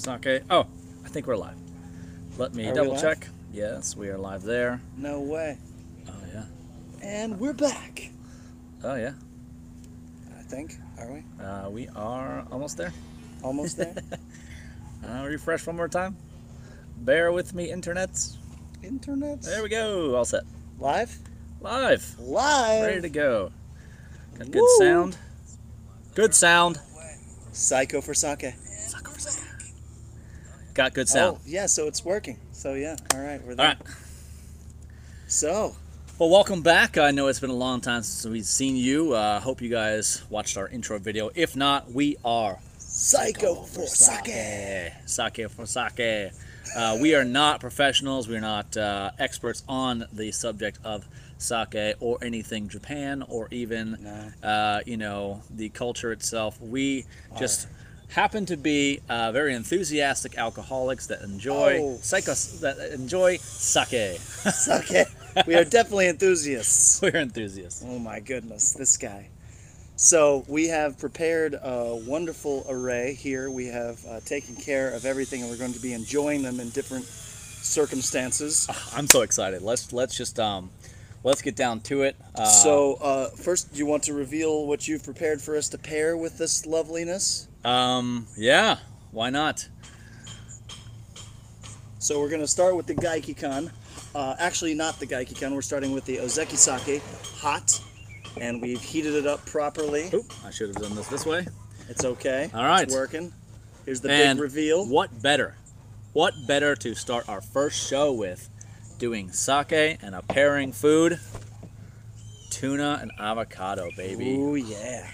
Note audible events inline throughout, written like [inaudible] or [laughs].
Sake. Oh, I think we're live. Let me Are double check. Yes, we are live there. No way. Oh yeah. And we're back. Oh yeah. I think. Are we? Uh, we are almost there. Almost there? [laughs] Uh, refresh one more time. Bear with me, internets. Internet. There we go. All set. Live? Live. Live. Ready to go. Got good Woo. sound. Good sound. Psycho for sake. Got good sound. Oh, yeah, so it's working. So, yeah. All right. We're All there. right. So, Well, welcome back. I know it's been a long time since we've seen you. Uh, hope you guys watched our intro video. If not, we are Psycho for sake. sake. Sake for sake. Uh, we are not professionals. We're not uh, experts on the subject of sake or anything Japan or even, No. uh, you know, the culture itself. We just happen to be uh, very enthusiastic alcoholics that enjoy Oh. psycho that enjoy sake. [laughs] Sake. we are definitely enthusiasts. [laughs] We're enthusiasts. Oh, my goodness. This guy. So, we have prepared a wonderful array here. We have uh, taken care of everything, and we're going to be enjoying them in different circumstances. I'm so excited. Let's let's just um let's get down to it. Uh, So, uh, first, do you want to reveal what you've prepared for us to pair with this loveliness? Um yeah, why not? So, we're going to start with the Gekkeikan. Uh, actually, not the Gekkeikan. We're starting with the Ozeki Sake, hot, and we've heated it up properly. Oop, I should have done this this way. It's okay. All right. It's working. Here's the and big reveal. What better? What better to start our first show with doing sake and a pairing food? Tuna and avocado, baby. Oh, yeah.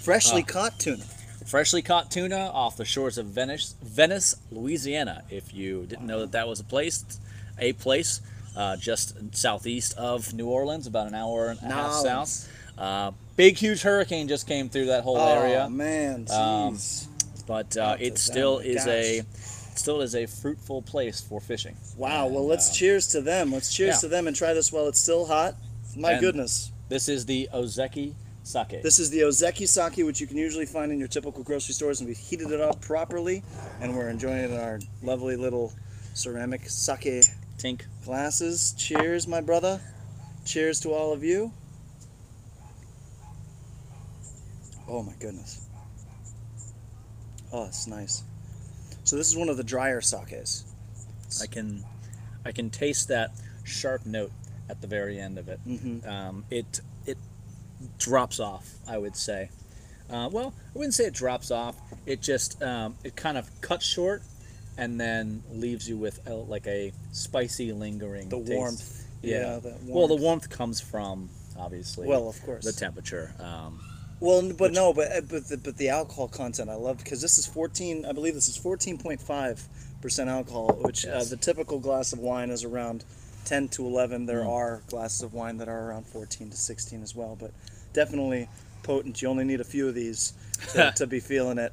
Freshly Ah. caught tuna. Freshly caught tuna off the shores of Venice, Venice, Louisiana. If you didn't know that that was a place, a place uh, just southeast of New Orleans, about an hour and a half south. Uh, big, huge hurricane just came through that whole area. Oh, man. Um, Jeez. but uh, out it still them. is a Gosh. still is a fruitful place for fishing. wow. Well, let's uh, cheers to them. Let's cheers yeah. to them and try this while it's still hot. My And- goodness. This is the Ozeki sake. This is the Ozeki sake, which you can usually find in your typical grocery stores, and we've heated it up properly, and we're enjoying it in our lovely little ceramic sake Tink. glasses. Cheers, my brother. Cheers to all of you. Oh my goodness. Oh, it's nice. So this is one of the drier sakes. I can I can taste that sharp note at the very end of it. Mhm. Um, it it drops off. I would say. Uh, well, I wouldn't say it drops off. It just um, it kind of cuts short, and then leaves you with a, like a spicy, lingering. The taste. warmth. Yeah. that Well, the warmth. warmth comes from obviously Well, of course. the temperature. Um, Well, but no, but uh, but the, but the alcohol content I love because this is 14. I believe this is 14.5 percent alcohol, which uh, the typical glass of wine is around 10 to 11. There Mm. are glasses of wine that are around 14 to 16 as well, but definitely potent. You only need a few of these to, [laughs] to be feeling it.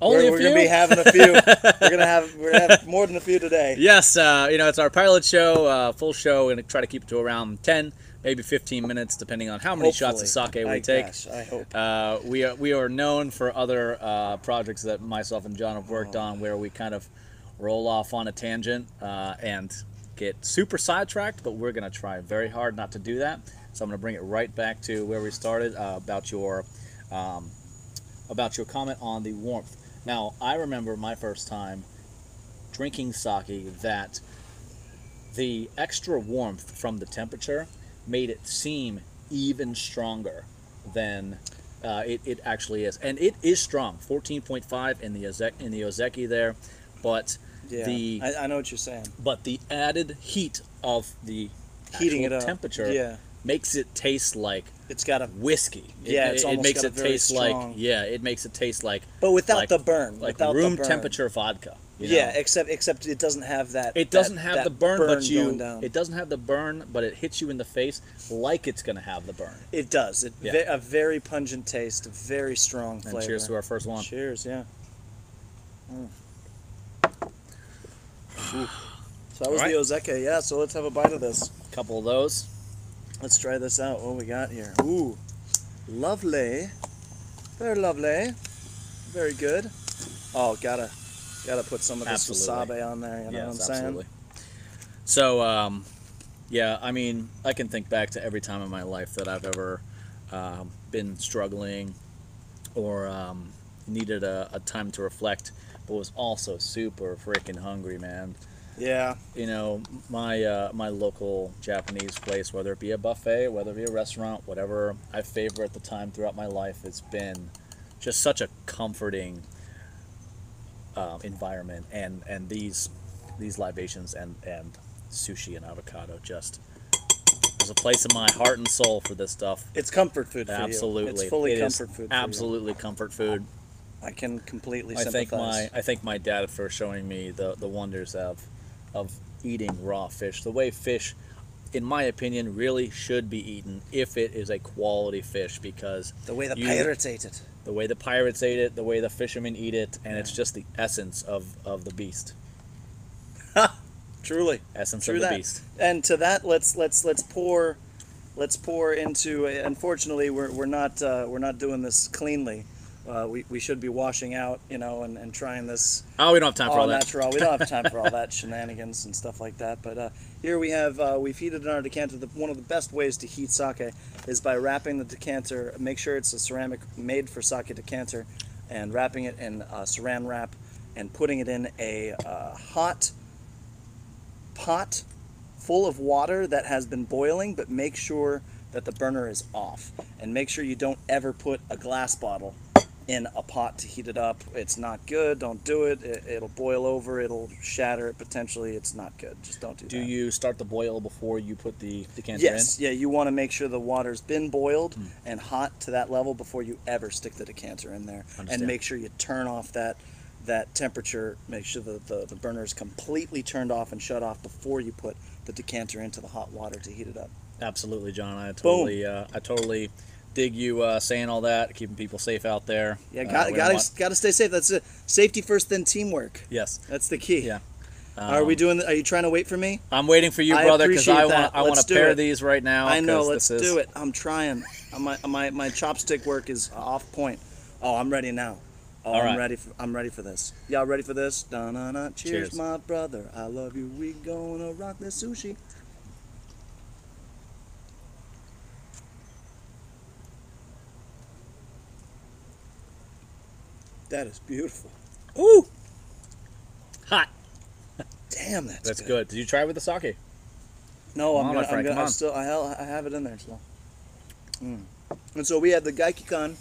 only we're we're gonna be having a few. [laughs] we're gonna have we're gonna have more than a few today. Yes, uh, you know, it's our pilot show, uh, full show, and try to keep it to around 10, maybe 15 minutes, depending on how many shots of sake Hopefully. we I, take. Gosh, I hope. Uh, we, are, we are known for other uh, projects that myself and John have worked on where we kind of roll off on a tangent uh, and get super sidetracked, but we're going to try very hard not to do that. So I'm going to bring it right back to where we started uh, about your um, about your comment on the warmth. Now, I remember my first time drinking sake that the extra warmth from the temperature made it seem even stronger than uh, it, it actually is. And it is strong, 14.5 in the Ozeki, in the Ozeki there, but Yeah, the I, I know what you're saying. but the added heat of the Heating it up. temperature Yeah, makes it taste like it's got a whiskey. It- Yeah, it, it's it makes it taste like yeah, it makes it taste like but without like- the burn. like without room burn. temperature vodka. you know? Yeah, except except it doesn't have that. It doesn't that- have that the burn, but you it doesn't have the burn, but it hits you in the face like it's gonna have the burn. It does. It Yeah. a very pungent taste, a very strong flavor. And cheers to our first one. Cheers, yeah. Mm. So that was Alright. the Ozeki, yeah. So let's have a bite of this. couple of those. Let's try this out. What we got here? Ooh, lovely, very lovely, very good. Oh, gotta Got to put some of this Absolutely. wasabi on there. You know yes, what I'm saying? absolutely. So, um, yeah, I mean, I can think back to every time in my life that I've ever um, been struggling or um, needed a, a time to reflect, but was also super freaking hungry, man. Yeah. You know, my uh, my local Japanese place, whether it be a buffet, whether it be a restaurant, whatever I favor at the time throughout my life, it's been just such a comforting um, environment, and and these these libations and and sushi and avocado just there's a place in my heart and soul for this stuff. It's comfort food for Absolutely. It's fully It comfort food. Absolutely comfort food. I can completely I thank my I thank my dad for showing me the the wonders of of eating raw fish. The way fish, in my opinion, really should be eaten if it is a quality fish because the way the you- pirates ate it. the way the pirates ate it, the way the fishermen eat it, and it's just the essence of of the beast. Truly. Essence True of the that. beast. And to that, let's let's let's pour, let's pour into. Unfortunately, we're, we're not uh, we're not doing this cleanly. Uh, we, we should be washing out, you know, and, and trying this Oh, we don't have time for all that. natural. We don't have time for all that [laughs] shenanigans and stuff like that. But uh, here we have uh, we've heated in our decanter. The, one of the best ways to heat sake is by wrapping the decanter. Make sure it's a ceramic made for sake decanter, and wrapping it in saran wrap and putting it in a uh, hot pot full of water that has been boiling. But make sure that the burner is off, and make sure you don't ever put a glass bottle in a pot to heat it up. It's not good. Don't do it. it it'll boil over. It'll shatter it potentially. It's not good. Just don't do, it. Do that. you start the boil before you put the decanter Yes. in? Yeah. You want to make sure the water's been boiled Hmm. and hot to that level before you ever stick the decanter in there. And make sure you turn off that that temperature. Make sure that the, the burner is completely turned off and shut off before you put the decanter into the hot water to heat it up. Absolutely, John. I totally, uh, I totally dig you uh, saying all that, keeping people safe out there. Yeah. Uh, Got don't got to got to stay safe. That's it. Safety first, then teamwork. Yes. That's the key. Yeah. are we Um, doing? Are you trying to wait for me? I'm waiting for you, I brother, because I want. I want to do pair it. these right now. I know. Let's this is- do it. I'm trying. [laughs] Uh, My, my my chopstick work is off point. Oh, I'm ready now. Oh, All I'm ready. For, I'm ready for this. Y'all ready for this? Da na na. Cheers, Cheers. my brother. I love you. We gonna rock this sushi. That is beautiful. Ooh, Hot. [laughs] damn, that's That's good. good. Did you try it with the sake? No, I'm on, gonna, friend, I'm gonna I on. still I, hel- I have it in there still. Mm. And so we have the Gekkeikan,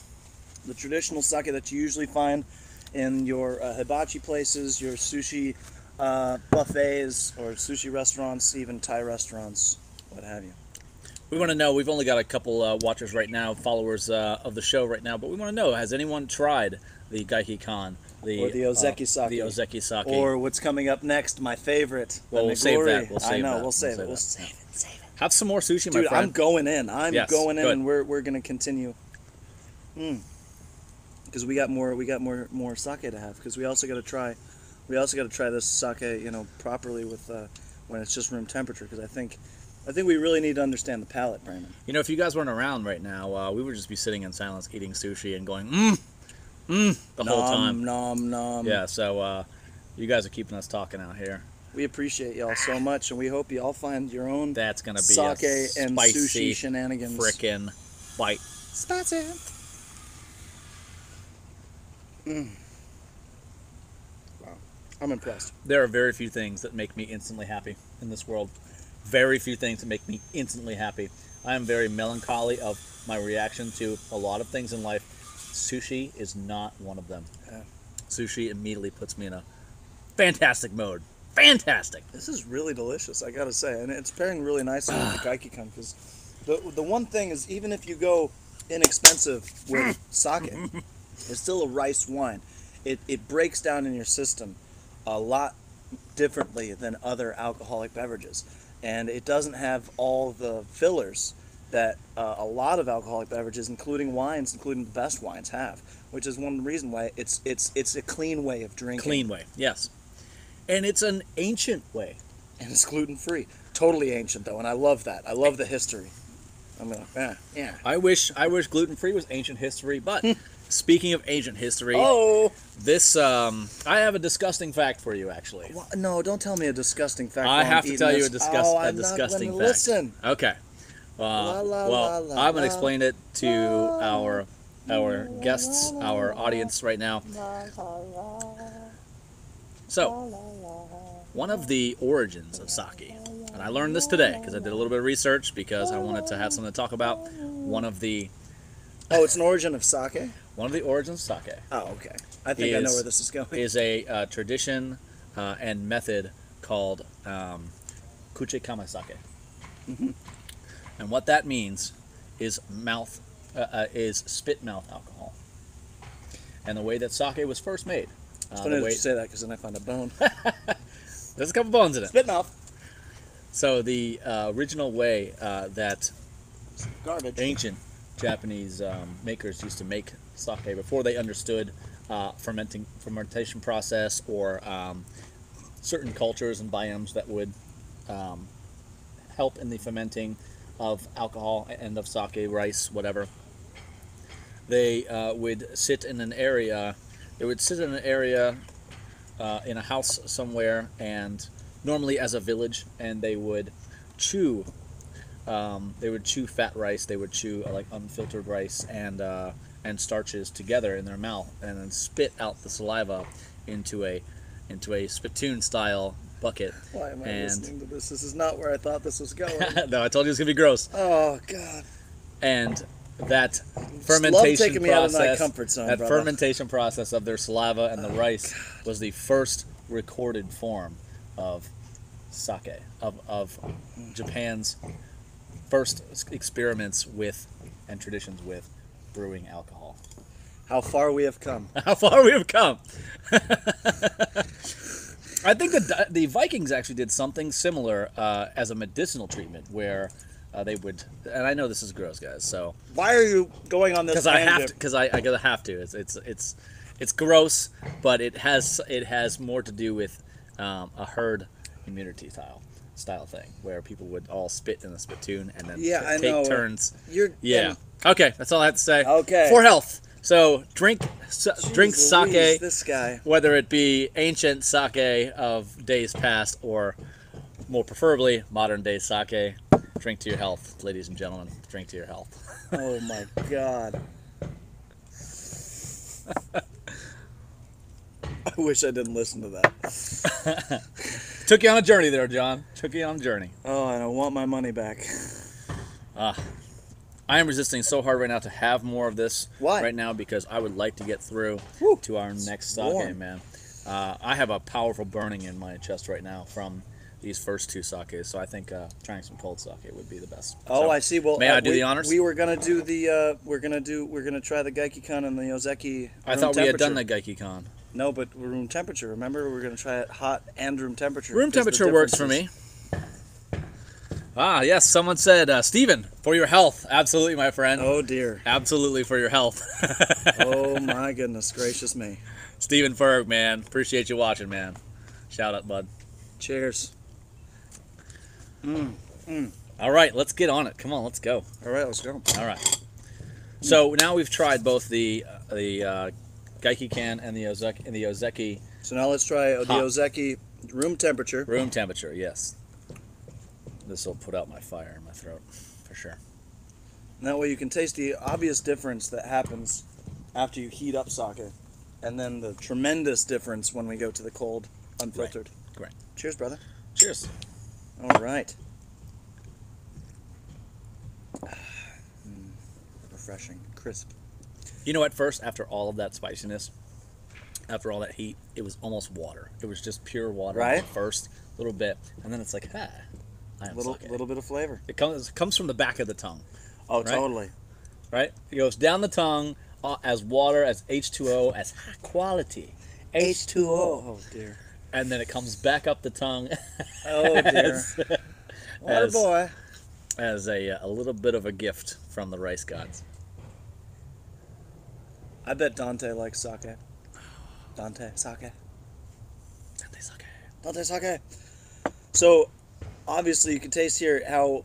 the traditional sake that you usually find in your uh, hibachi places, your sushi uh, buffets, or sushi restaurants, even Thai restaurants, what have you. We want to know. We've only got a couple uh, watchers right now, followers uh, of the show right now, but we want to know: Has anyone tried the Gekkeikan, the Or the Ozeki uh, sake. the Ozeki sake? Or what's coming up next, my favorite. Well, we'll save that. We'll I know, that. we'll We'll save save it. We'll that. save it. Save it. have some more sushi, my Dude, friend. I'm going in. I'm Yes, going in, good. and we're, we're gonna continue. Because we got more we got more more sake to have. Because we also got to try, we also got to try this sake, you know, properly with uh, when it's just room temperature. Because I think, I think we really need to understand the palate, Brandon. You know, if you guys weren't around right now, uh, we would just be sitting in silence eating sushi and going mmm, mmm the whole time. nom nom. Yeah. So uh, you guys are keeping us talking out here. We appreciate y'all so much, and we hope y'all find your own That's gonna be sake a and sushi shenanigans. frickin' bite. Spicy. Mm. Wow, I'm impressed. There are very few things that make me instantly happy in this world. Very few things that make me instantly happy. I am very melancholy of my reaction to a lot of things in life. Sushi is not one of them. Yeah. Sushi immediately puts me in a fantastic mode. Fantastic. This is really delicious, I gotta say, and it's pairing really nicely with the Gekkeikan because the the one thing is even if you go inexpensive with [laughs] sake, it's still a rice wine. It it breaks down in your system a lot differently than other alcoholic beverages, and it doesn't have all the fillers that uh, a lot of alcoholic beverages, including wines, including the best wines, have. Which is one reason why it's it's it's a clean way of drinking. Clean way, yes. And it's an ancient way. and it's gluten free. Totally ancient though, and I love that. I love the history. I'm like, yeah, yeah. I wish I wish gluten free was ancient history, but [laughs] speaking of ancient history, Oh this um, I have a disgusting fact for you. Actually, Wha- no! Don't tell me a disgusting fact. I have to tell you this. a, disgust- oh, a disgusting fact. Listen. Okay. Uh, La, la, well, la, la, I'm gonna explain it to our our guests, our audience right now. So, one of the origins of sake, and I learned this today because I did a little bit of research because I wanted to have something to talk about. One of the Oh, it's an origin of sake. one of the origins of sake Oh, okay. I think I know where this is going. is a uh, tradition uh, and method called um, kuchikamizake. And what that means is mouth uh, uh, is spit mouth alcohol. And the way that sake was first made. Uh, It's funny that way, you say that because then I find a bone. [laughs] there's a couple bones in it. Spit mouth. So the uh, original way uh, that Garbage. ancient Japanese um, makers used to make sake before they understood uh, fermenting fermentation process or um, certain cultures and biomes that would um, help in the fermenting of alcohol and of sake, rice, whatever. They uh, would sit in an area. They would sit in an area uh, in a house somewhere, and normally as a village, and they would chew um, they would chew fat rice. They would chew uh, like unfiltered rice and uh, and starches together in their mouth, and then spit out the saliva into a into a spittoon style bucket. Why am I and listening to this? This is not where I thought this was going. [laughs] no, I told you it was gonna be gross. oh God. And that fermentation taking me out of my process, comfort zone, that brother. Oh, fermentation process of their saliva and the oh, rice was the first recorded form of sake of of mm. Japan's first experiments with and traditions with brewing alcohol. How far we have come. [laughs] How far we have come. [laughs] I think the the Vikings actually did something similar uh, as a medicinal treatment, where uh, they would. And I know this is gross, guys. So Why are you going on this? because I have to, because I, I gotta have to. It's it's it's it's gross, but it has it has more to do with um, a herd immunity style style thing, where people would all spit in a spittoon and then Yeah, t- take know. turns. You're Yeah. Okay, that's all I have to say. Okay. For health. So drink s- drink sake Louise, This guy. whether it be ancient sake of days past or more preferably modern day sake. Drink to your health, ladies and gentlemen. Drink to your health. [laughs] Oh my God. [laughs] I wish I didn't listen to that. [laughs] Took you on a journey there, John. Took you on a journey. Oh, and I want my money back. Ah. I am resisting so hard right now to have more of this Why? right now because I would like to get through Woo. to our next warm. sake, man. Uh, I have a powerful burning in my chest right now from these first two sakes, so I think uh, trying some cold sake would be the best. Oh, So, I see. Well, may uh, I do we, the honors? We were gonna do the. Uh, we're gonna do. We're gonna try the Gekkeikan and the Ozeki. I thought we had done the. Gekkeikan. No, but room temperature. Remember, we're gonna try it hot and room temperature. Room temperature works for me. Ah, yes, someone said, uh, Stephen, for your health. Absolutely, my friend. Oh dear. Absolutely for your health. [laughs] Oh my goodness gracious me. Stephen Ferg, man. Appreciate you watching, man. Shout out, bud. Cheers. All right, let's get on it. Come on, let's go. All right, let's go. All right. So now we've tried both the uh, the uh, Gekkeikan and the Ozeki and the Ozeki So now let's try the. Ozeki room temperature. room temperature. Yes. This will put out my fire in my throat for sure. And that way you can taste the obvious difference that happens after you heat up sake, and then the tremendous difference when we go to the cold, unfiltered. Right. Cheers, brother. Cheers. All right. Mm, [sighs] refreshing, crisp. You know, at first, after all of that spiciness, after all that heat, it was almost water. It was just pure water Right. at first, little bit, and then it's like, ah, Am Little little bit of flavor. It comes it comes from the back of the tongue, Oh, Right? totally. right? It goes down the tongue uh, as water, as H2O, as high quality H2O, Oh dear. and then it comes back up the tongue [laughs] Oh dear. as, Water boy. as a, a little bit of a gift from the rice gods. I bet Dante likes sake. Dante sake. Dante sake. Dante sake. So, obviously, you can taste here how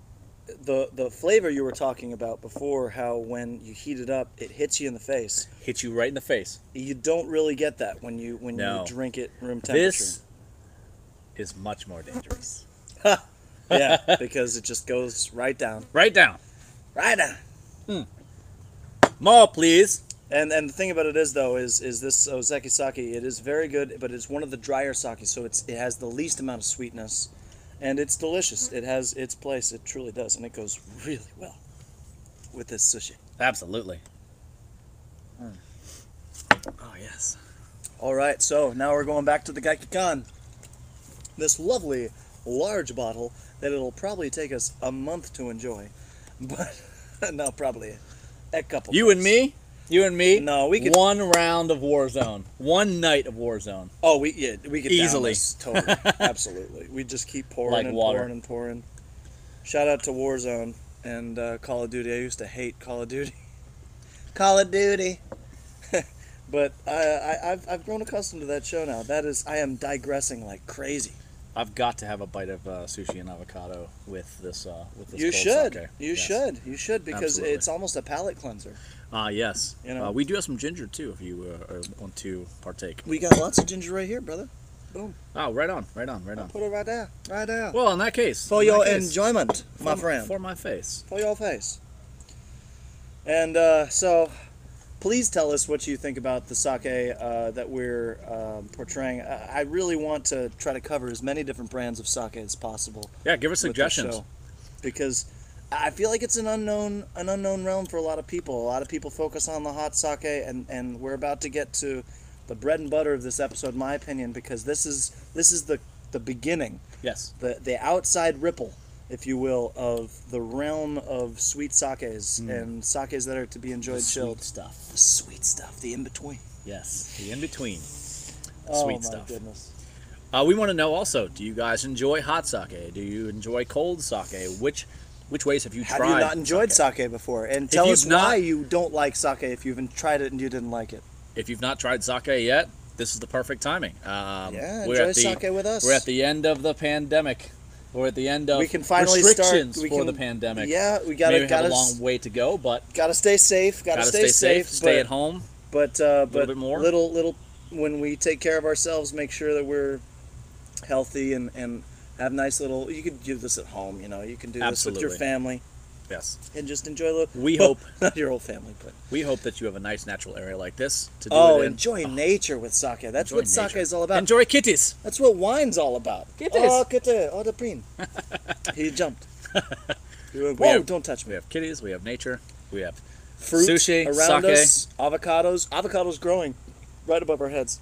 the the flavor you were talking about before, how when you heat it up, it hits you in the face. Hit you right in the face. You don't really get that when you when No. you drink it room temperature. This is much more dangerous. [laughs] yeah, because it just goes right down, Right down. right down. Hmm. More, please. And and the thing about it is though is is this Ozeki sake it is very good, but it's one of the drier sake, so it's it has the least amount of sweetness, and it's delicious. It has its place. It truly does, and it goes really well with this sushi. Absolutely. Hmm. Oh yes. All right, so now we're going back to the Gekkeikan. This lovely large bottle that it'll probably take us a month to enjoy, [laughs] but no, probably a couple. You and me. You and me. No, we could- one round of Warzone. One night of Warzone. Oh, we yeah, we could Easily. totally, [laughs] absolutely. We just keep pouring Like and water. pouring and pouring. Shout out to Warzone and uh, Call of Duty. I used to hate Call of Duty. [laughs] Call of Duty. [laughs] but I, I I've I've grown accustomed to that show now. That is, I am digressing like crazy. I've got to have a bite of uh, sushi and avocado with this. Uh, with this. You should. sake. You Yes. should. You should because Absolutely. it's almost a palate cleanser. Ah, yes. You know. uh, we do have some ginger too, if you uh, uh, want to partake. We got lots of ginger right here, brother. Boom. Oh, right on, right on, right on. Put it right there, right there. Well, in that case, For your case, enjoyment, my for- friend. for my face. for your face. And uh, so, please tell us what you think about the sake uh, that we're um, portraying. I I really want to try to cover as many different brands of sake as possible. Yeah, give us suggestions. because I feel like it's an unknown an unknown realm for a lot of people. A lot of people focus on the hot sake, and, and we're about to get to the bread and butter of this episode, in my opinion, because this is this is the the beginning Yes. the the outside ripple, if you will, of the realm of sweet sakes and sakes that are to be enjoyed The chilled. sweet stuff. The sweet stuff, the in between. Yes, the in between. Oh Sweet stuff. goodness. Uh, we want to know also: Do you guys enjoy hot sake? Do you enjoy cold sake? Which which ways have you Have tried? Have you not enjoyed sake, before? And tell us why you don't like sake if you've tried it and you didn't like it. If you've not tried sake yet, this is the perfect timing. Um, Yeah, enjoy the, sake with us. We're at the end of the pandemic. We're at the end of we can finally start. restrictions We for can, the pandemic. Yeah, we Maybe gotta have a long way to go, but gotta stay safe. Gotta, gotta stay, safe. Stay but, at home. But uh, but bit more. little little when we take care of ourselves, make sure that we're healthy and and have nice little. You could do this at home. You know, you can do this with your family Yes. and just enjoy a little. We well, hope [laughs] not your whole family, but we hope that you have a nice natural area like this to do oh, it in. enjoy ah. nature with sake. That's Enjoy what sake nature. is all about. Enjoy kitties. That's what wine's all about. Kitties. Oh, kitty. Oh, the preen. [laughs] he jumped. [laughs] He went, We Whoa! have- don't touch me. We have kitties. We have nature. We have Fruit sushi, around sake. us. Avocados. Avocados growing right above our heads.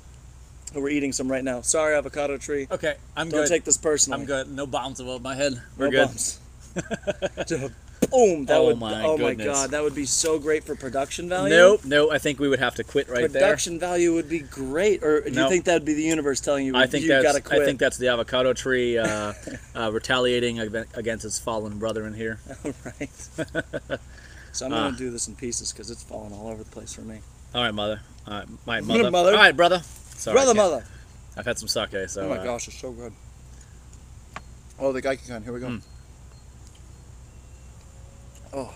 We're eating some right now. Sorry, avocado tree. Okay, I'm Don't good. take this personally. I'm good. No bombs above my head. We're No good. bumps. Boom! That Oh would. my oh goodness. my god! That would be so great for production value. Nope, no. I think we would have to quit right there. Production value would be great. Or do you think that would be the universe telling you? I think you that's. quit. I think that's the avocado tree uh, [laughs] uh, retaliating against its fallen brother in here. [laughs] right. [laughs] so I'm gonna do this in pieces because it's falling all over the place for me. All right, mother. All right, my mother. Mother. All right, brother. Sorry, Brother, mother. I've had some sake, so. Oh my uh, gosh, it's so good. Oh, the Gekkeikan. Here we go. Mm. Oh.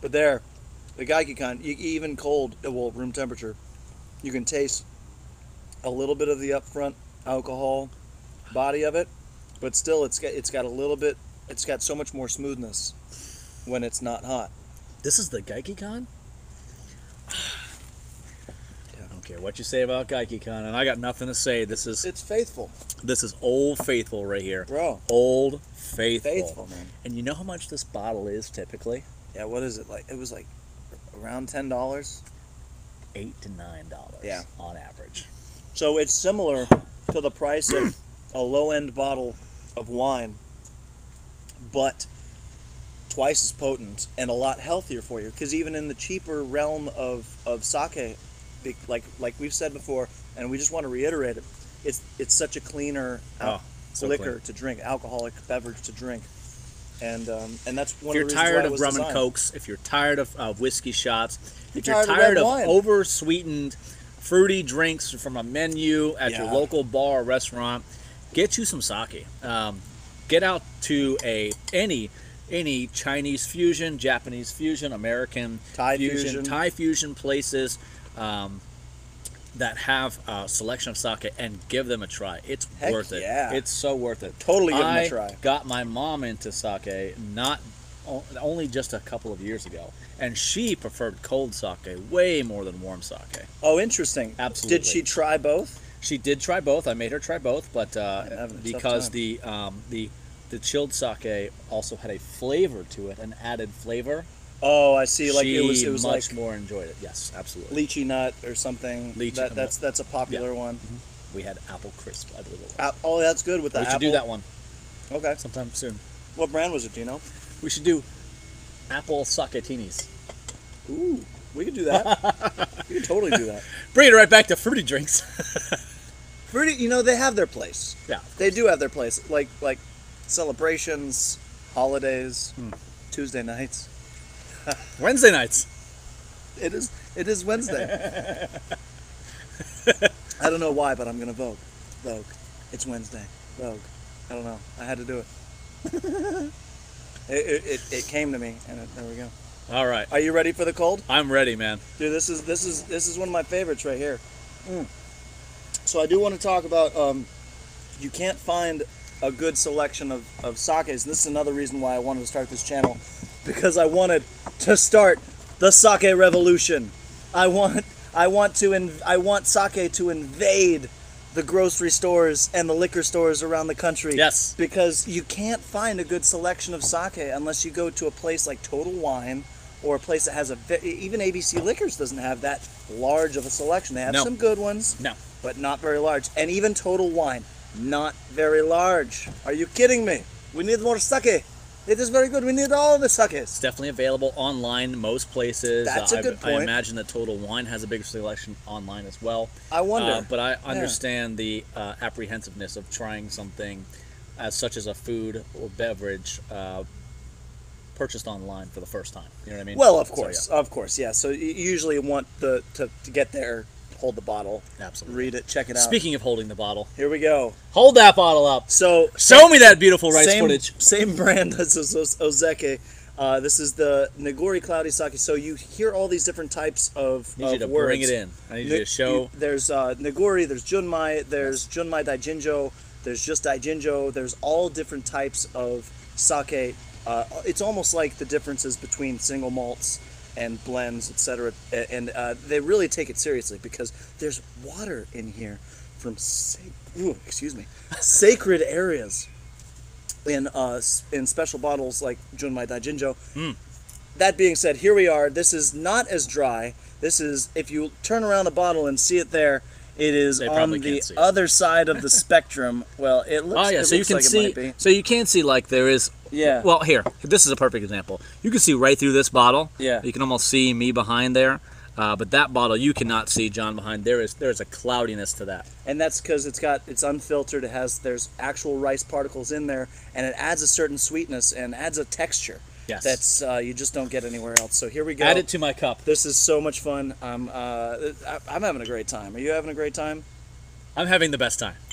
But there, the you, even cold, well, room temperature, you can taste a little bit of the upfront alcohol body of it, but still, it's got it's got a little bit. It's got so much more smoothness when it's not hot. This is the Gekkeikan? Yeah. I don't care what you say about Gekkeikan, and I got nothing to say. This is It's faithful, this is old faithful right here. bro. Old faithful. Faithful, man. And you know how much this bottle is typically? Yeah. What is it like? It was like around ten dollars. Eight to nine dollars. Yeah. On average. So it's similar to the price of a low end bottle of wine, but twice as potent and a lot healthier for you. Because even in the cheaper realm of, of sake, like like we've said before, and we just want to reiterate it, it's it's such a cleaner al- Oh, so liquor clean. to drink, alcoholic beverage to drink, and um, and that's one. If you're of the reasons why tired of rum and cokes, if you're tired of uh, whiskey shots, if You're you're tired of red tired of, wine. over sweetened, fruity drinks from a menu at your local bar or restaurant, get you some sake. Um, get out to a any any Chinese fusion, Japanese fusion, American Thai fusion. Thai fusion places um, that have a selection of sake and give them a try. It's Heck worth it. yeah. It's so worth it. Totally give 'em a I try. Got my mom into sake not only just a couple of years ago, and she preferred cold sake way more than warm sake. Oh, interesting. Absolutely. Did she try both? She did try both. I made her try both, but uh, I'm having a tough because the um, the the chilled sake also had a flavor to it, an added flavor. Oh, I see. Like she it was, it was much like more enjoyed it. Yes, absolutely. lychee nut or something. Lychee that, nut. that's that's a popular one. We had apple crisp. I believe it was. Oh, that's good with the we should do that one Okay. sometime soon. What brand was it? Do you know? We should do apple saketinis. Ooh, we could do that. [laughs] we could totally do that. Bring it right back to fruity drinks. [laughs] Fruity, you know, they have their place. yeah. They do have their place. Like like celebrations, holidays, Hmm. Tuesday nights. [laughs] Wednesday nights. It is it is Wednesday. [laughs] I don't know why, but I'm gonna vote. Vogue. It's Wednesday. Vogue. I don't know. I had to do it. [laughs] it, it, it, it came to me, and it, there we go. All right. Are you ready for the cold? I'm ready, man. Dude, this is this is this is one of my favorites right here. Mm. So I do want to talk about. Um, you can't find a good selection of of sakes. And this is another reason why I wanted to start this channel, because I wanted to start the sake revolution. I want I want to inv- I want sake to invade the grocery stores and the liquor stores around the country. Yes. Because you can't find a good selection of sake unless you go to a place like Total Wine or a place that has a ve- even ABC Liquors doesn't have that large of a selection. They have No. some good ones, No. but not very large. And even Total Wine, not very large. Are you kidding me? We need more sake. It is very good. We need all the sakes. It's definitely available online most places. That's Uh, a I- good I, point. imagine that Total Wine has a bigger selection online as well. I wonder. Uh, but I understand the uh, apprehensiveness of trying something as such as a food or beverage uh, purchased online for the first time. You know what I mean? well, of So, course, of course, yeah. So you usually want the to, to get there, hold the bottle, absolutely. read it, check it out. Speaking of holding the bottle, Here we go. hold that bottle up. So Show me that beautiful rice same, footage. Same brand as Oz- Oz- Ozeki. Uh, this is the Nigori Cloudy Sake. So you hear all these different types of, I need you to words. bring it in. I need Ni- you to show. you- there's uh, Nigori, there's Junmai, there's Junmai Daiginjo, there's just Daiginjo. There's all different types of sake. Uh, it's almost like the differences between single malts and blends, etc. And uh, they really take it seriously because there's water in here from sa- ooh, excuse me, sacred areas in uh, in special bottles like Junmai Daiginjo. Hmm. That being said, here we are. This is not as dry. This is if you turn around the bottle and see it there, it is They on the can't see it. other side of the [laughs] spectrum. Well, it looks. Oh yeah, so you can like see. So you can see like there is. Yeah. Well, here, this is a perfect example. You can see right through this bottle. Yeah. You can almost see me behind there, uh, but that bottle you cannot see John behind. There is there is a cloudiness to that. and that's because it's got it's unfiltered. It has there's actual rice particles in there, and it adds a certain sweetness and adds a texture. Yes. That's uh, you just don't get anywhere else. So here we go. Add it to my cup. This is so much fun. I'm uh, I'm having a great time. Are you having a great time? I'm having the best time. [laughs]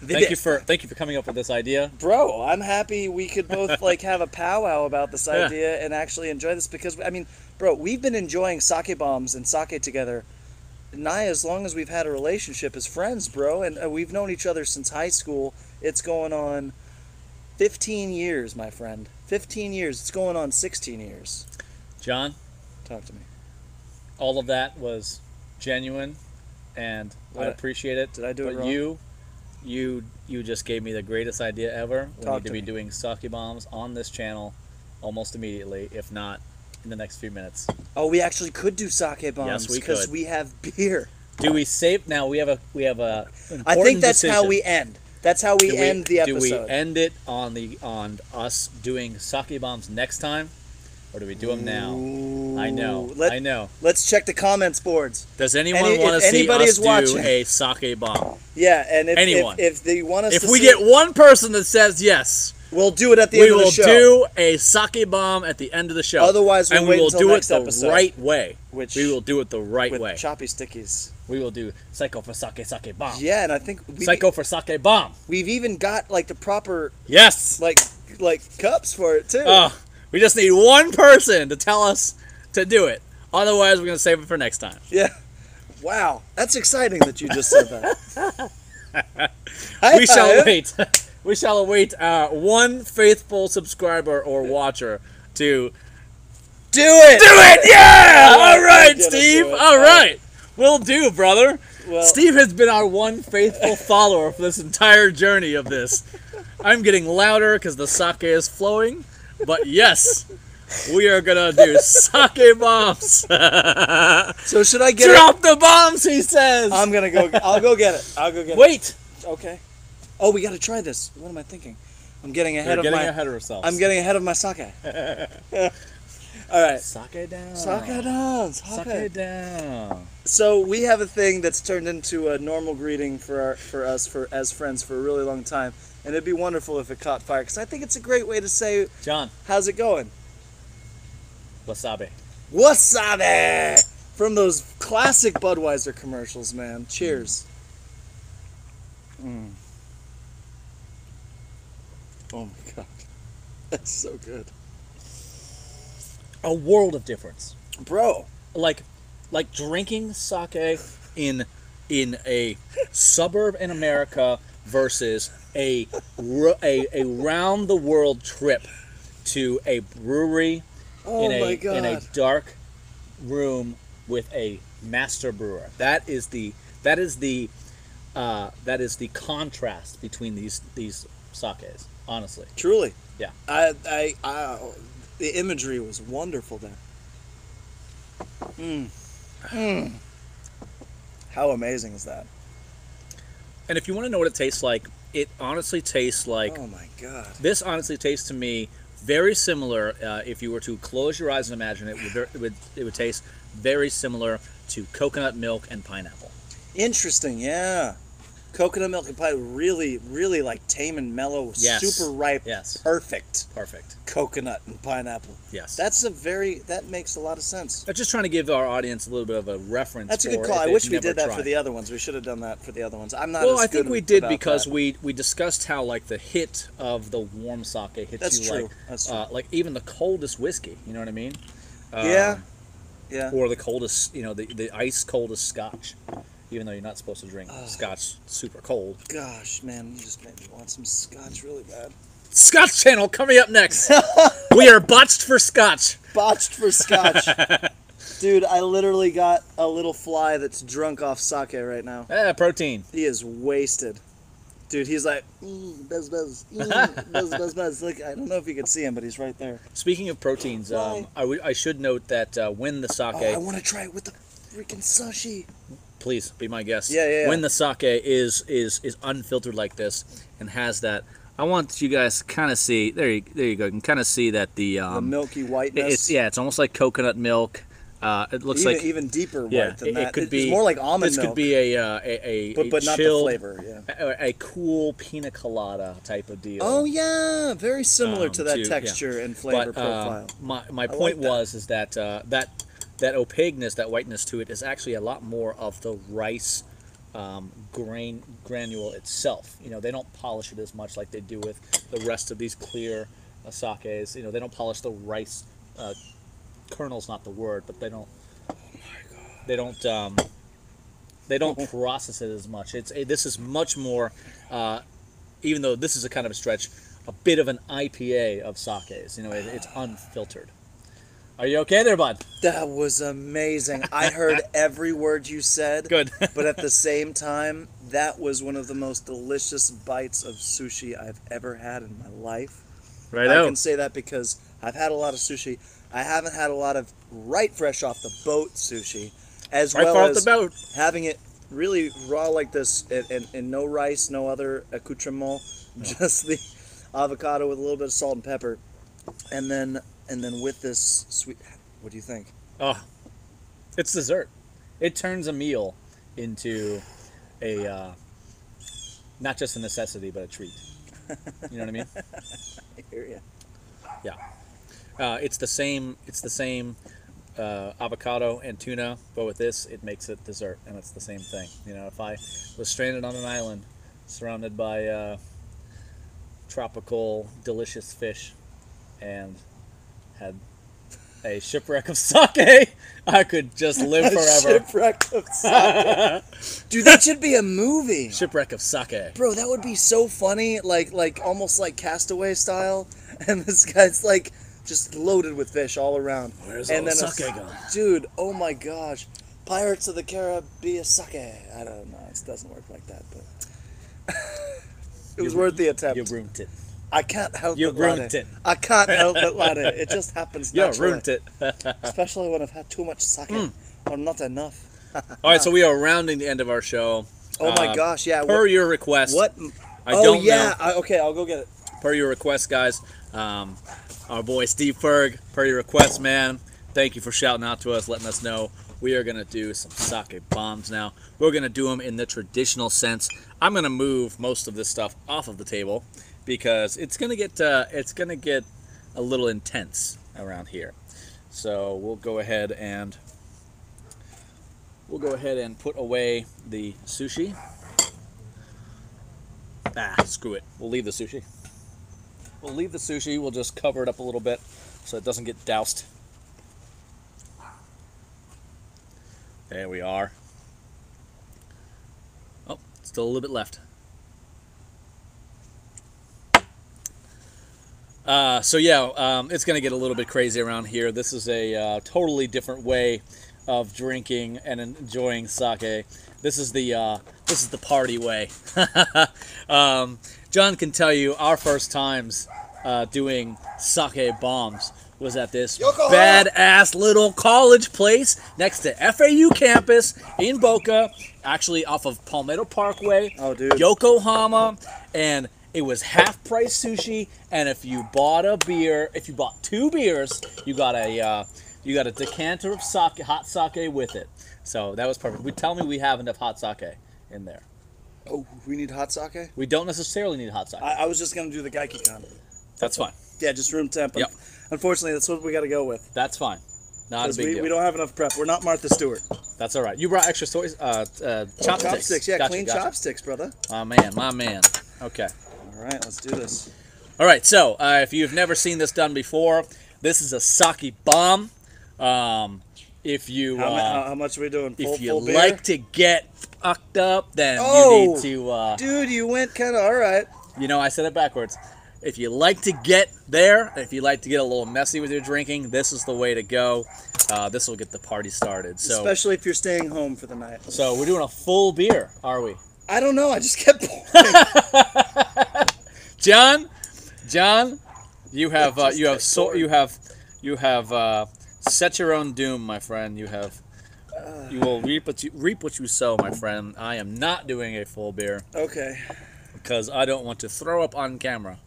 Thank you for thank you for coming up with this idea. Bro, I'm happy we could both [laughs] like have a powwow about this Yeah. idea and actually enjoy this because I mean, bro, we've been enjoying sake bombs and sake together. Nigh as long as we've had a relationship as friends, bro, and uh, we've known each other since high school. It's going on 15 years, my friend. 15 years. It's going on 16 years. John, Talk to me. all of that was genuine, and I What- appreciate it. did I do it but wrong? you, you, you just gave me the greatest idea ever. We Talk need to, to be me. doing sake bombs on this channel, almost immediately, if not in the next few minutes. Oh, we actually could do sake bombs we because could. we have beer. Do we save now? We have a we have a. I think important that's how decision. we end. That's how we Do end the episode. Do we end it on the on us doing sake bombs next time, or do we do them now? I know. Let- I know. Let's check the comments boards. Does anyone Any- want to see anybody us is do watching- a sake bomb? Yeah, and if Anyone. if, if they want us If we see- get one person that says yes, We'll do it at the we end of the show. We will do a sake bomb at the end of the show. Otherwise, we'll and we will do it the episode, right way. which- we will do it the right with way. choppy stickies. we will do psycho for sake sake bomb. Yeah, and I think we, Psycho for sake bomb. we've even got like the proper Yes. like like cups for it too. Oh, we just need one person to tell us to do it. Otherwise, we're gonna save it for next time. Yeah. Wow, that's exciting that you just said that. [laughs] We shall wait. [laughs] we shall await uh, one faithful subscriber or watcher to Do it. do it. Yeah. All right, All right, Steve. All right. We'll do, brother. Well- Steve has been our one faithful [laughs] follower for this entire journey of this. I'm getting louder because the sake is flowing, but yes, we are gonna do sake bombs. [laughs] So should I get it? Drop the bombs, he says. I'm gonna go. I'll go get it. I'll go get Wait. it. Wait. Okay. Oh, we got to try this. What am I thinking? I'm getting ahead We're of getting my. ahead of ourselves. I'm getting ahead of my sake. [laughs] All right. sake down. Sake down. Sake Sake. down. So we have a thing that's turned into a normal greeting for our, for us for as friends for a really long time, and it'd be wonderful if it caught fire because I think it's a great way to say John, how's it going. wasabi. Wasabi from those classic Budweiser commercials, man. Cheers. Mm. Oh my god, [laughs] that's so good, A world of difference. bro. Like, like drinking sake in in a suburb in America versus a a, a round the world trip to a brewery Oh in a in a dark room with a master brewer. That is the that is the uh, that is the contrast between these these sakes. Honestly, Truly. Yeah. I, I, I, the imagery was wonderful there. Mm. Mm. [sighs] How amazing is that? and if you want to know what it tastes like, it honestly tastes like oh my god. this. Honestly, tastes to me very similar. Uh, if you were to close your eyes and imagine it, it would, it would it would taste very similar to coconut milk and pineapple. Interesting, yeah. Coconut milk and pie, really, really like tame and mellow, Yes. super ripe, Yes. perfect Perfect. coconut and pineapple. Yes. That's a very, that makes a lot of sense. I'm just trying to give our audience a little bit of a reference. That's a good call. I wish we did that tried. for the other ones. We should have done that for the other ones. I'm not Well, as that. Well, I think we did because that. we we discussed how like the hit of the warm sake hits That's you true. like That's true. Uh, like even the coldest whiskey. You know what I mean? Yeah. Um, Yeah. Or the coldest, you know, the the ice coldest scotch. Even though you're not supposed to drink Ugh. scotch super cold. Gosh, man, you just made me want some scotch really bad. Scotch channel coming up next. [laughs] we are botched for scotch. Botched for scotch. [laughs] Dude, I literally got a little fly that's drunk off sake right now. Eh, protein. He is wasted. Dude, he's like, mm, buzz, buzz, mm, buzz, [laughs] buzz, buzz. Look, I don't know if you can see him, but he's right there. Speaking of proteins, um, Why? I, w- I should note that uh, when the sake, Oh, I want to try it with the freaking sushi. Please be my guest. Yeah, yeah, yeah. When the sake is is is unfiltered like this and has that, I want you guys to kind of see. There you there you go. You can kind of see that the The um, milky it- whiteness. it's yeah, it's almost like coconut milk. Uh, it looks even, like even deeper white yeah, than it, that. it could It's be more like almond This milk. could be a uh, a a, but a but not the flavor. Yeah. A, a cool pina colada type of deal. Oh yeah, very similar Um, to that to- yeah. texture and flavor but uh, profile. my my like point that. was is that uh, that that opaqueness, that whiteness to it, is actually a lot more of the rice um, grain granule itself. You know, they don't polish it as much like they do with the rest of these clear uh, sakes. You know, they don't polish the rice uh, kernel's not the word, but they don't. They don't. Um, they don't [laughs] process it as much. It's it, this is much more. Uh, even though this is a kind of a stretch, a bit of an IPA of sakes. You know, it, it's unfiltered. Are you okay there, bud? That was amazing. I heard [laughs] every word you said. Good. [laughs] but at the same time, that was one of the most delicious bites of sushi I've ever had in my life. right I can say that because I've had a lot of sushi. I haven't had a lot of right fresh off the boat sushi, as Right well off as the boat. having it really raw like this, and, and, and no rice, no other accoutrement, oh. [laughs] just the avocado with a little bit of salt and pepper, and then and then with this sweet. What do you think? Oh, it's dessert. It turns a meal into a uh, not just a necessity but a treat. You know what I mean? [laughs] I hear ya. Yeah. Uh, it's the same. It's the same uh, avocado and tuna, but with this, it makes it dessert, and it's the same thing. You know, if I was stranded on an island, surrounded by uh, tropical, delicious fish, and had a shipwreck of sake, I could just live forever. Shipwreck of sake. Dude, that should be a movie. Shipwreck of sake. Bro, that would be so funny, like like almost like Castaway style. And this guy's like just loaded with fish all around. Where's and all then sake gone? Dude, oh my gosh. Pirates of the Caribbean sake. I don't know. It doesn't work like that, but [laughs] it was You- worth the attempt. You ruined it. I can't help You but ruined it. it. I can't help but let it. It [laughs] just happens You naturally. ruined it. [laughs] Especially when I've had too much sake Hmm. or not enough. [laughs] All right, so we are rounding the end of our show. Oh my Uh, gosh, yeah. Per What? your request. what? I oh don't yeah. I, okay, I'll go get it. per your request, guys. Um, our boy Steve Ferg, per your request, man. Thank you for shouting out to us, letting us know we are gonna do some sake bombs now. We're gonna do them in the traditional sense. I'm gonna move most of this stuff off of the table because it's gonna get uh, it's gonna get a little intense around here. So we'll go ahead and we'll go ahead and put away the sushi. Ah, screw it. We'll leave the sushi. We'll leave the sushi. We'll just cover it up a little bit so it doesn't get doused. There we are. Oh, still a little bit left. Uh, so yeah, um, it's gonna get a little bit crazy around here. This is a uh, totally different way of drinking and enjoying sake. This is the uh, this is the party way. [laughs] um, John can tell you our first times uh, doing sake bombs was at this Yokohama! badass little college place next to FAU campus in Boca, actually off of Palmetto Parkway. Oh, dude. Yokohama, and it was half price sushi. And if you bought a beer, if you bought two beers, you got a uh, you got a decanter of sake, hot sake with it. So that was perfect. We tell me we have enough hot sake in there. Oh, we need hot sake? We don't necessarily need hot sake. I, I was just gonna do the Gekkeikan. That's fine. Yeah, just room temp. Yep. Unfortunately, that's what we got to go with. That's fine. Not a big we, deal. we don't have enough prep. We're not Martha Stewart. That's all right. You brought extra stories, uh, uh, chopsticks. Chopsticks, yeah, Gotcha, clean gotcha. chopsticks, brother. My man, my man. Okay. All right, let's do this. All right, so uh, if you've never seen this done before, this is a sake bomb. Um, if you How, uh, how, much are we doing? Full, if you like to get fucked up, then Oh! you need to. Uh, Dude, you went kind of all right. you know, I said it backwards. If you like to get there, if you like to get a little messy with your drinking, this is the way to go. Uh, this will get the party started. So, Especially if you're staying home for the night. so we're doing a full beer, are we? I don't know. I just kept pouring. [laughs] John, John, you have uh, you have get so you have you have uh, set your own doom, my friend. You have you will reap what you reap what you sow, my friend. I am not doing a full beer okay. because I don't want to throw up on camera.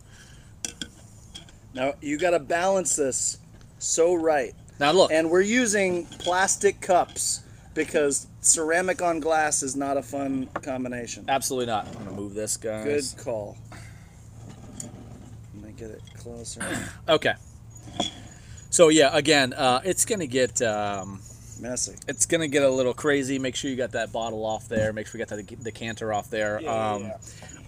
Now you got to balance this so right. Now look, And we're using plastic cups because ceramic on glass is not a fun combination. absolutely not. I'm gonna move this, guys. Good call. Let me get it closer. [clears throat] Okay. So yeah, again, uh, it's gonna get um, Messy. it's gonna get a little crazy. Make sure you got that bottle off there. Make sure you got the decanter off there. Yeah, um, yeah,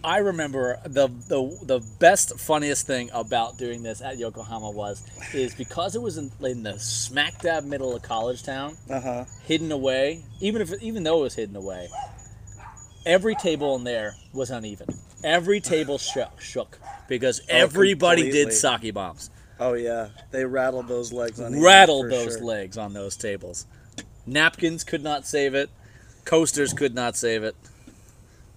I remember the, the the best funniest thing about doing this at Yokohama was is because it was in, in the smack dab middle of college town, Uh huh. hidden away. Even if even though it was hidden away, every table in there was uneven. Every table shook shook because everybody did completely. sake bombs. Oh yeah, they rattled those legs on. rattled those sure. legs on those tables. Napkins could not save it. Coasters could not save it.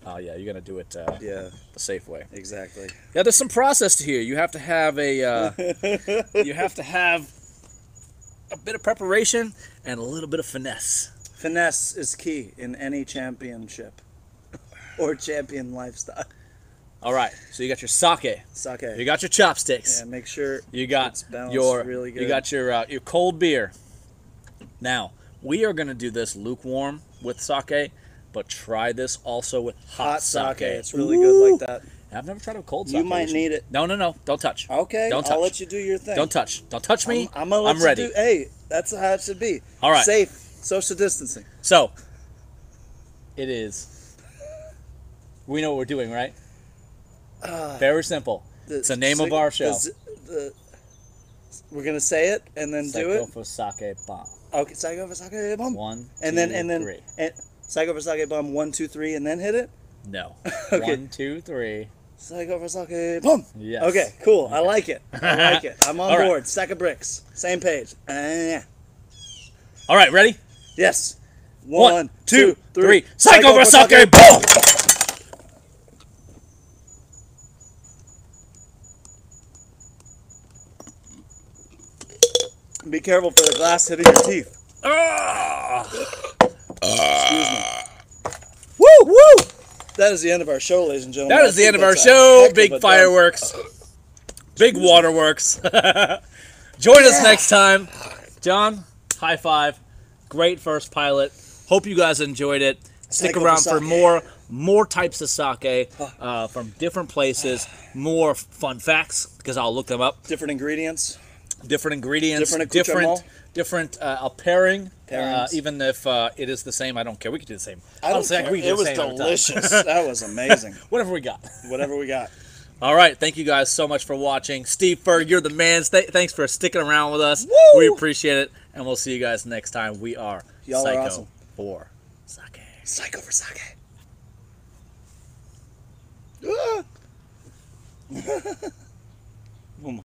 Oh yeah, you're gonna do it uh, Yeah, the safe way. exactly. Yeah, there's some process to here. You have to have a uh, [laughs] you have to have a bit of preparation and a little bit of finesse. Finesse is key in any championship [laughs] or champion lifestyle. All right, so you got your sake, Sake. you got your chopsticks, yeah, make sure you got it's balanced your really good. you got your uh, your cold beer. Now we are gonna do this lukewarm with sake, but try this also with hot, hot sake. sake. It's really good like that. I've never tried a cold sake. You might need it. No, no, no. Don't touch. Okay, Don't touch. I'll let you do your thing. Don't touch. Don't touch me. I'm, I'm gonna let you ready. do. Hey, that's how it should be. All right. Safe, social distancing. So, it is. We know what we're doing, right? Very simple. it's the name of our Uh, the show. the- we're gonna say it and then do it. Psycho for sake bomb. Okay, Psycho for Sake Bomb. One, and then two, and then three. and Psycho for Sake Bomb one two three and then hit it. No. [laughs] Okay. One, two, three. Psycho for Sake Bomb. Yes. Okay, cool. I like it. I like it. I'm on [laughs] All right. board. Stack of bricks. Same page. Uh, yeah. All right, ready? Yes. One, One, two, two, three. three. Psycho for Sake sake bomb. Be careful for the glass hitting your teeth. Ah! Excuse me. Woo woo. That is the end of our show, ladies and gentlemen. That is the end of our show. Big fireworks. Big waterworks. [laughs] Join us next time. John, high five. Great first pilot. Hope you guys enjoyed it. Stick around for for more more types of sake uh, from different places, more fun facts because I'll look them up. Different ingredients. Different ingredients, Different different different uh, a pairing. Uh, even if uh, it is the same, I don't care. We could do the same. I don't Honestly, care. It was delicious. [laughs] that was amazing. Whatever we got. [laughs] Whatever we got. All right, thank you guys so much for watching. Steve Ferg, you're the man. Th- thanks for sticking around with us. Woo! We appreciate it, and we'll see you guys next time. We are Y'all are Psycho awesome. for Sake. Psycho for sake. Ah. [laughs]